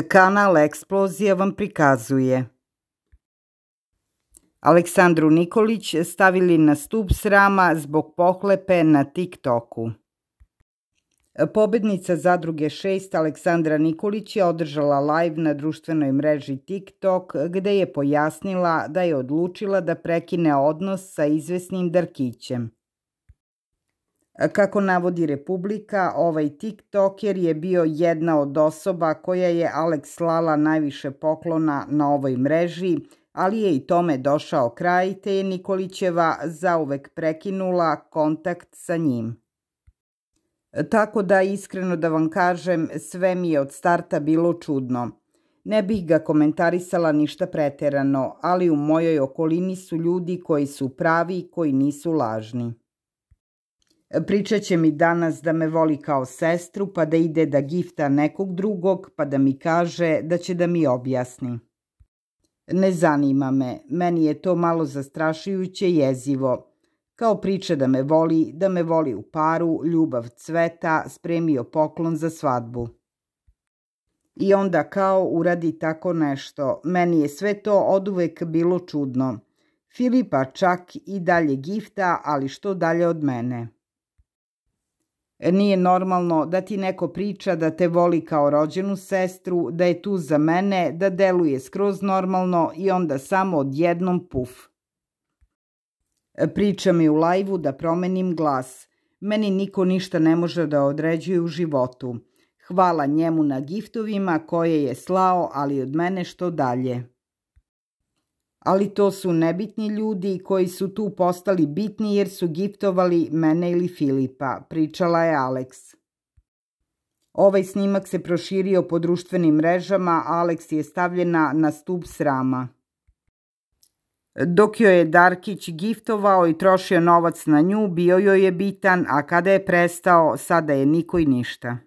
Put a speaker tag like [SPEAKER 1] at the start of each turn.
[SPEAKER 1] Kanal Eksplozija vam prikazuje Aleksandru Nikolić stavili na stup srama zbog pohlepe na TikToku. Pobednica zadruge 6 Aleksandra Nikolić je održala live na društvenoj mreži TikTok gde je pojasnila da je odlučila da prekine odnos sa izvesnim Darkićem. Kako navodi Republika, ovaj TikToker je bio jedna od osoba koja je Alex slala najviše poklona na ovoj mreži, ali je i tome došao kraj te je Nikolićeva zauvek prekinula kontakt sa njim. Tako da, iskreno da vam kažem, sve mi je od starta bilo čudno. Ne bih ga komentarisala ništa preterano, ali u mojoj okolini su ljudi koji su pravi, koji nisu lažni. Pričat će mi danas da me voli kao sestru, pa da ide da gifta nekog drugog, pa da mi kaže da će da mi objasni. Ne zanima me, meni je to malo zastrašujuće jezivo. Kao priča da me voli, da me voli u paru, ljubav cveta, spremio poklon za svadbu. I onda kao uradi tako nešto. Meni je sve to oduvek bilo čudno. Filipa čak i dalje gifta, ali što dalje od mene. Nije normalno da ti neko priča da te voli kao rođenu sestru, da je tu za mene, da deluje skroz normalno i onda samo odjednom puf. Priča mi u lajvu da promenim glas. Meni niko ništa ne može da određuje u životu. Hvala njemu na giftovima koje je slao, ali od mene što dalje ali to su nebitni ljudi koji su tu postali bitni jer su giftovali mene ili Filipa, pričala je Alex. Ovaj snimak se proširio po društvenim mrežama, a Alex je stavljena na stup srama. Dok joj je Darkić giftovao i trošio novac na nju, bio joj je bitan, a kada je prestao, sada je niko i ništa.